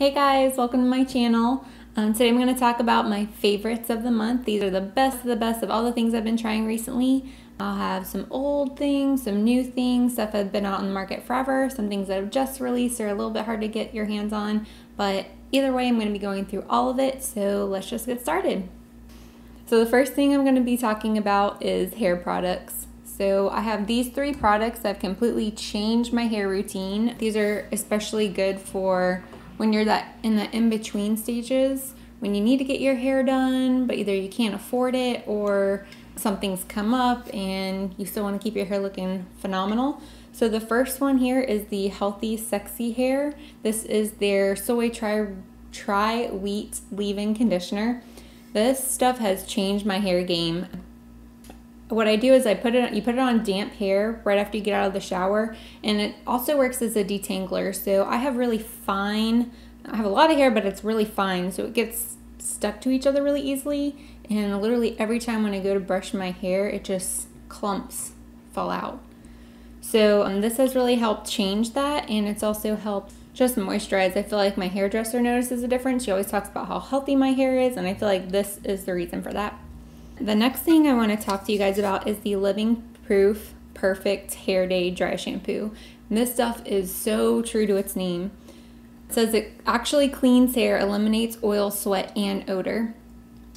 Hey guys, welcome to my channel. Um, today I'm going to talk about my favorites of the month. These are the best of the best of all the things I've been trying recently. I'll have some old things, some new things, stuff that's been out on the market forever, some things that have just released are a little bit hard to get your hands on, but either way I'm going to be going through all of it, so let's just get started. So the first thing I'm going to be talking about is hair products. So I have these three products that have completely changed my hair routine. These are especially good for when you're that in the in-between stages when you need to get your hair done but either you can't afford it or something's come up and you still want to keep your hair looking phenomenal. So the first one here is the healthy sexy hair. This is their soy tri tri wheat leave-in conditioner. This stuff has changed my hair game what I do is I put it you put it on damp hair right after you get out of the shower and it also works as a detangler so I have really fine I have a lot of hair but it's really fine so it gets stuck to each other really easily and literally every time when I go to brush my hair it just clumps fall out so um, this has really helped change that and it's also helped just moisturize. I feel like my hairdresser notices a difference. She always talks about how healthy my hair is, and I feel like this is the reason for that. The next thing I want to talk to you guys about is the Living Proof Perfect Hair Day Dry Shampoo. And this stuff is so true to its name. It says it actually cleans hair, eliminates oil, sweat, and odor.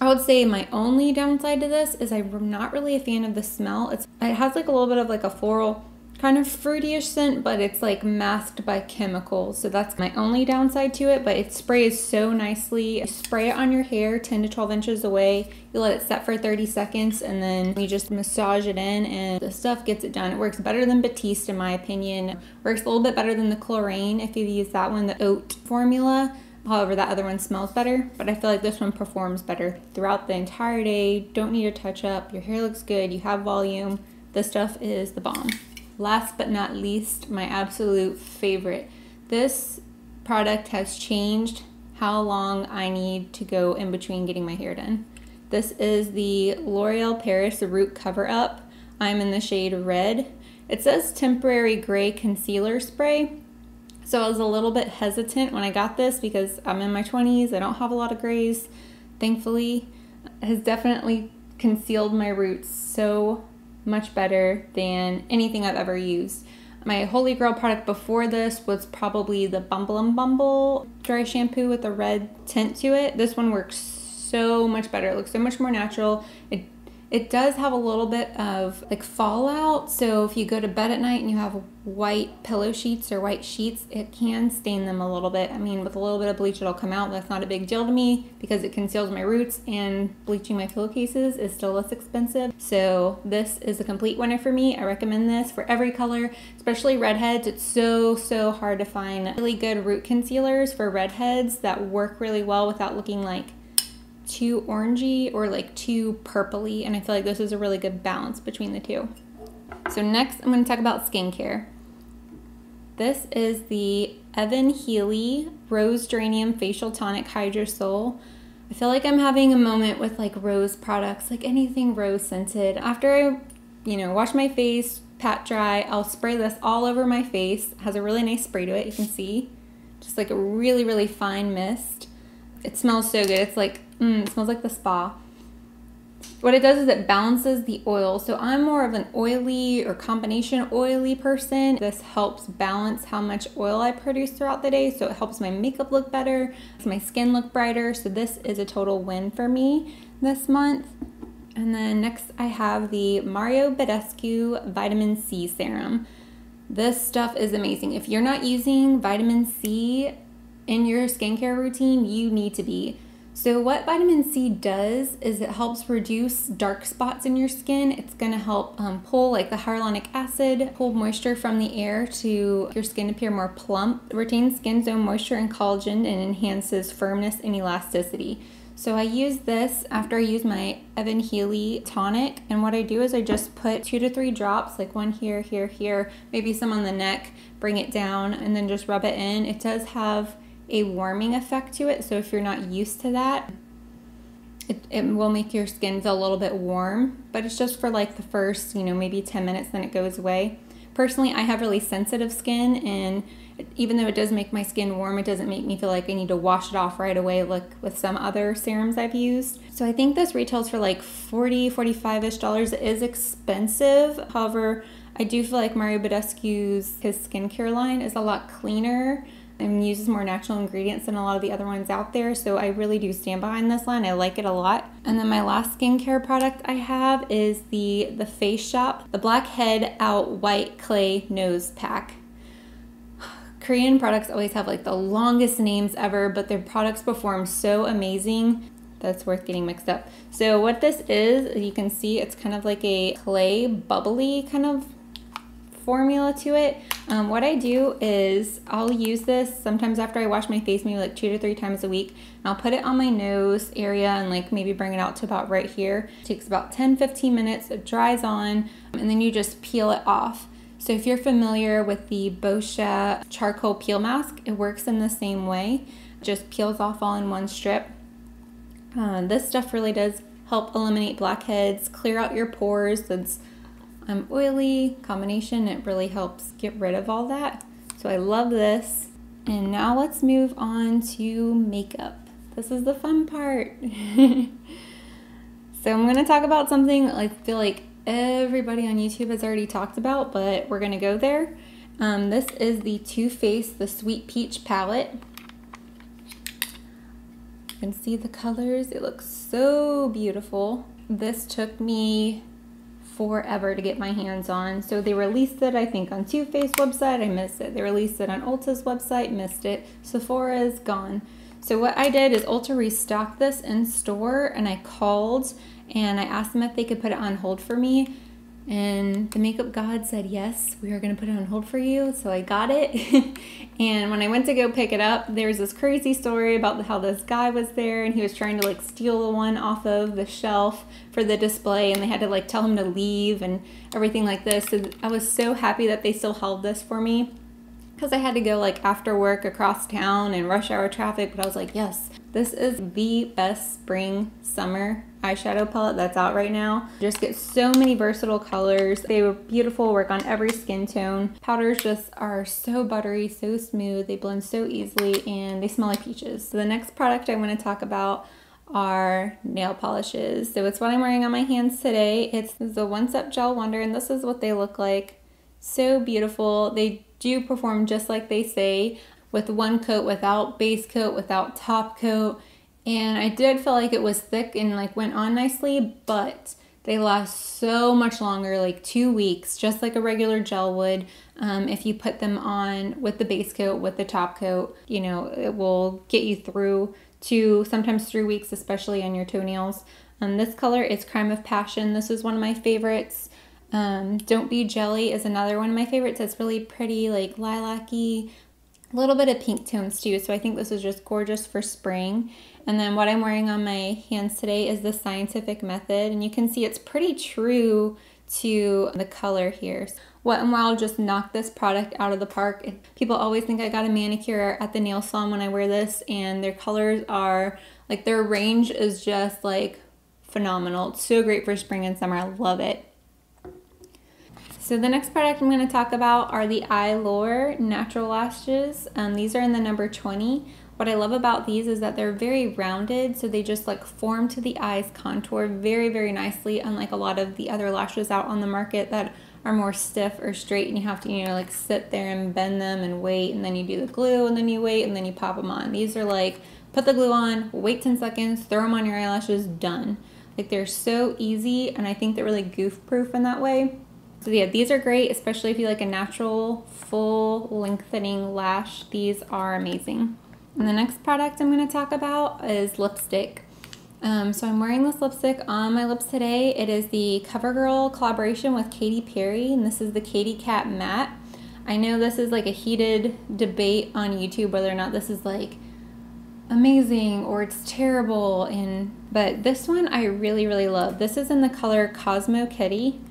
I would say my only downside to this is I'm not really a fan of the smell. It's, it has like a little bit of like a floral kind of fruityish scent, but it's like masked by chemicals. So that's my only downside to it, but it sprays so nicely. You spray it on your hair 10 to 12 inches away. You let it set for 30 seconds and then you just massage it in and the stuff gets it done. It works better than Batiste in my opinion. Works a little bit better than the Klorane if you use that one, the oat formula. However, that other one smells better, but I feel like this one performs better throughout the entire day. Don't need a touch up. Your hair looks good. You have volume. This stuff is the bomb. Last but not least, my absolute favorite. This product has changed how long I need to go in between getting my hair done. This is the L'Oreal Paris Root Cover Up. I'm in the shade Red. It says temporary gray concealer spray. So I was a little bit hesitant when I got this because I'm in my 20s. I don't have a lot of grays, thankfully. It has definitely concealed my roots so much better than anything I've ever used. My Holy Grail product before this was probably the Bumble and Bumble dry shampoo with a red tint to it. This one works so much better. It looks so much more natural. It it does have a little bit of like fallout. So if you go to bed at night and you have white pillow sheets or white sheets, it can stain them a little bit. I mean, with a little bit of bleach, it'll come out. That's not a big deal to me because it conceals my roots and bleaching my pillowcases is still less expensive. So this is a complete winner for me. I recommend this for every color, especially redheads. It's so, so hard to find really good root concealers for redheads that work really well without looking like too orangey or like too purpley and I feel like this is a really good balance between the two. So next I'm going to talk about skincare. This is the Evan Healy Rose Geranium Facial Tonic Hydrosol. I feel like I'm having a moment with like rose products, like anything rose scented. After I, you know, wash my face, pat dry, I'll spray this all over my face. It has a really nice spray to it, you can see. Just like a really, really fine mist. It smells so good. It's like Mm, it smells like the spa. What it does is it balances the oil. So I'm more of an oily or combination oily person. This helps balance how much oil I produce throughout the day. So it helps my makeup look better, my skin look brighter. So this is a total win for me this month. And then next I have the Mario Badescu Vitamin C Serum. This stuff is amazing. If you're not using vitamin C in your skincare routine, you need to be. So, what vitamin C does is it helps reduce dark spots in your skin. It's going to help um, pull like the hyaluronic acid, pull moisture from the air to your skin appear more plump, retains skin zone moisture and collagen, and enhances firmness and elasticity. So I use this after I use my Evan Healy tonic. And what I do is I just put two to three drops, like one here, here, here, maybe some on the neck, bring it down, and then just rub it in. It does have a warming effect to it. So if you're not used to that, it, it will make your skin a little bit warm, but it's just for like the first, you know, maybe 10 minutes, then it goes away. Personally, I have really sensitive skin and even though it does make my skin warm, it doesn't make me feel like I need to wash it off right away like with some other serums I've used. So I think this retails for like 40, 45-ish dollars. It is expensive. However, I do feel like Mario Badescu's his skincare line is a lot cleaner and uses more natural ingredients than a lot of the other ones out there. So I really do stand behind this line. I like it a lot. And then my last skincare product I have is the the Face Shop, the Blackhead Out White Clay Nose Pack. Korean products always have like the longest names ever, but their products perform so amazing that's worth getting mixed up. So what this is, you can see it's kind of like a clay bubbly kind of formula to it. Um, what I do is I'll use this sometimes after I wash my face, maybe like two to three times a week. I'll put it on my nose area and like maybe bring it out to about right here. It takes about 10, 15 minutes. It dries on and then you just peel it off. So if you're familiar with the Boscia charcoal peel mask, it works in the same way. It just peels off all in one strip. Uh, this stuff really does help eliminate blackheads, clear out your pores. It's um, oily combination. It really helps get rid of all that. So I love this. And now let's move on to makeup. This is the fun part. so I'm gonna talk about something I feel like everybody on YouTube has already talked about, but we're gonna go there. Um, this is the Too Faced, the Sweet Peach palette. You can see the colors. It looks so beautiful. This took me forever to get my hands on. So they released it, I think, on Too Faced website. I missed it. They released it on Ulta's website. Missed it. Sephora is gone. So what I did is Ulta restocked this in store and I called and I asked them if they could put it on hold for me and the makeup god said, Yes, we are going to put it on hold for you. So I got it. and when I went to go pick it up, there's this crazy story about how this guy was there and he was trying to like steal the one off of the shelf for the display. And they had to like tell him to leave and everything like this. So I was so happy that they still held this for me because I had to go like after work across town and rush hour traffic. But I was like, Yes, this is the best spring summer eyeshadow palette that's out right now. Just get so many versatile colors. They were beautiful, work on every skin tone. Powders just are so buttery, so smooth. They blend so easily and they smell like peaches. So the next product I want to talk about are nail polishes. So it's what I'm wearing on my hands today. It's the One Step Gel Wonder and this is what they look like. So beautiful. They do perform just like they say with one coat without base coat, without top coat and I did feel like it was thick and like went on nicely, but they last so much longer, like two weeks, just like a regular gel would. Um, if you put them on with the base coat, with the top coat, you know, it will get you through two, sometimes three weeks, especially on your toenails. Um, this color is Crime of Passion. This is one of my favorites. Um, Don't Be Jelly is another one of my favorites. It's really pretty, like lilac-y, a little bit of pink tones too. So I think this is just gorgeous for spring. And then what I'm wearing on my hands today is the Scientific Method. And you can see it's pretty true to the color here. Wet n Wild just knocked this product out of the park. People always think I got a manicure at the nail salon when I wear this and their colors are, like their range is just like phenomenal. It's so great for spring and summer. I love it. So the next product I'm going to talk about are the Eylure Natural Lashes. Um, these are in the number 20. What I love about these is that they're very rounded, so they just like form to the eyes contour very, very nicely, unlike a lot of the other lashes out on the market that are more stiff or straight and you have to, you know, like sit there and bend them and wait and then you do the glue and then you wait and then you pop them on. These are like, put the glue on, wait 10 seconds, throw them on your eyelashes, done. Like they're so easy and I think they're really goof proof in that way. So yeah, these are great, especially if you like a natural, full lengthening lash. These are amazing. And the next product I'm going to talk about is lipstick. Um, so I'm wearing this lipstick on my lips today. It is the CoverGirl collaboration with Katy Perry, and this is the Katy Kat Matte. I know this is like a heated debate on YouTube whether or not this is like amazing or it's terrible and but this one I really really love. This is in the color Cosmo Kitty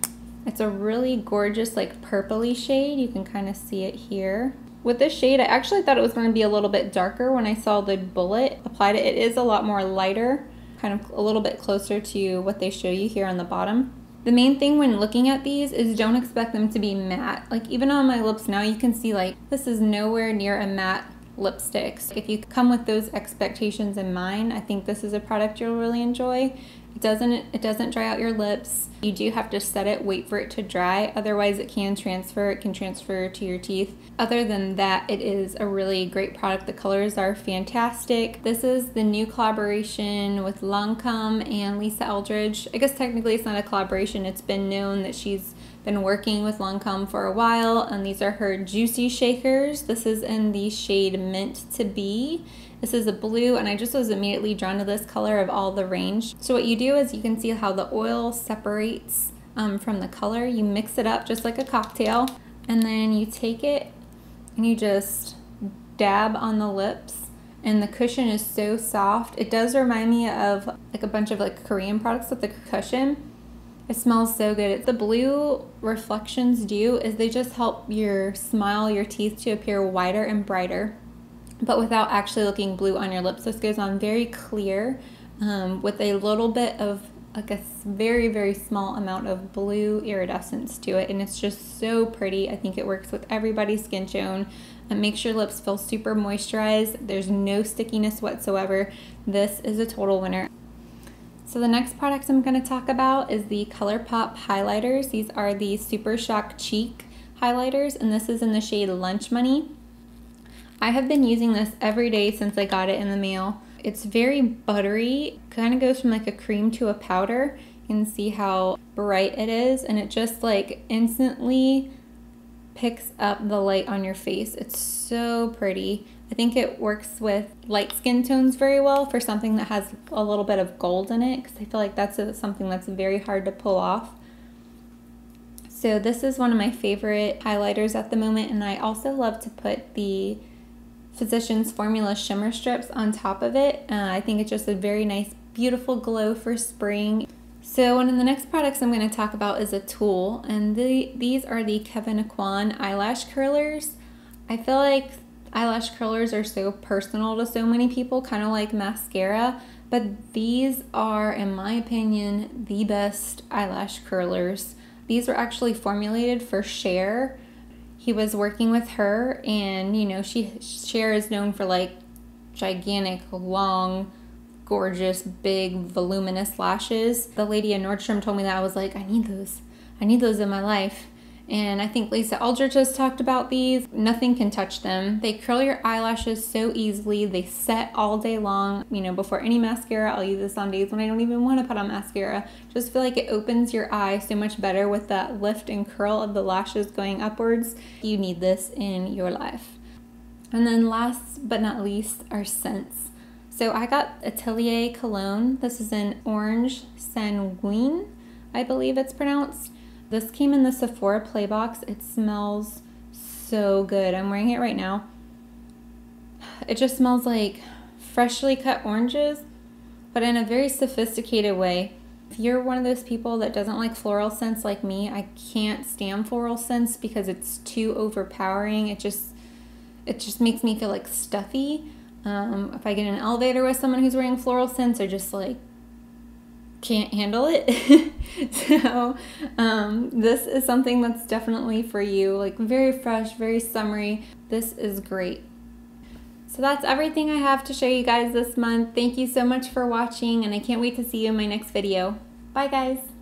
it's a really gorgeous like purpley shade. You can kind of see it here. With this shade, I actually thought it was going to be a little bit darker when I saw the bullet applied it. It is a lot more lighter, kind of a little bit closer to what they show you here on the bottom. The main thing when looking at these is don't expect them to be matte. Like even on my lips now, you can see like this is nowhere near a matte lipsticks. If you come with those expectations in mind, I think this is a product you'll really enjoy. It doesn't it doesn't dry out your lips. You do have to set it, wait for it to dry. Otherwise it can transfer, it can transfer to your teeth. Other than that, it is a really great product. The colors are fantastic. This is the new collaboration with Lancome and Lisa Eldridge. I guess technically it's not a collaboration. It's been known that she's been working with Lancome for a while and these are her Juicy Shakers. This is in the shade Mint to Be. This is a blue and I just was immediately drawn to this color of all the range. So what you do is you can see how the oil separates um, from the color. You mix it up just like a cocktail and then you take it and you just dab on the lips and the cushion is so soft. It does remind me of like a bunch of like Korean products with the cushion. It smells so good. The blue reflections do is they just help your smile, your teeth to appear wider and brighter but without actually looking blue on your lips. This goes on very clear um, with a little bit of like a very, very small amount of blue iridescence to it. And it's just so pretty. I think it works with everybody's skin tone. It makes your lips feel super moisturized. There's no stickiness whatsoever. This is a total winner. So the next product I'm going to talk about is the ColourPop highlighters. These are the Super Shock Cheek highlighters, and this is in the shade Lunch Money. I have been using this every day since I got it in the mail. It's very buttery, kind of goes from like a cream to a powder. You can see how bright it is and it just like instantly picks up the light on your face. It's so pretty. I think it works with light skin tones very well for something that has a little bit of gold in it because I feel like that's a, something that's very hard to pull off. So this is one of my favorite highlighters at the moment and I also love to put the Physicians Formula Shimmer Strips on top of it. Uh, I think it's just a very nice, beautiful glow for spring. So one of the next products I'm going to talk about is a tool, and the, these are the Kevyn Aucoin eyelash curlers. I feel like eyelash curlers are so personal to so many people, kind of like mascara, but these are, in my opinion, the best eyelash curlers. These were actually formulated for Cher, he was working with her and you know she Cher is known for like gigantic long gorgeous big voluminous lashes the lady in Nordstrom told me that I was like I need those I need those in my life and I think Lisa Eldridge has talked about these. Nothing can touch them. They curl your eyelashes so easily. They set all day long. You know, before any mascara, I'll use this on days when I don't even want to put on mascara. Just feel like it opens your eye so much better with that lift and curl of the lashes going upwards. You need this in your life. And then last but not least are scents. So I got Atelier Cologne. This is an orange sanguine, I believe it's pronounced. This came in the Sephora Play Box. It smells so good. I'm wearing it right now. It just smells like freshly cut oranges, but in a very sophisticated way. If you're one of those people that doesn't like floral scents like me, I can't stand floral scents because it's too overpowering. It just it just makes me feel like stuffy. Um, if I get in an elevator with someone who's wearing floral scents, I just like can't handle it. so um, this is something that's definitely for you. Like very fresh, very summery. This is great. So that's everything I have to show you guys this month. Thank you so much for watching and I can't wait to see you in my next video. Bye guys.